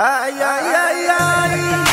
Ay, ay, ay, ay.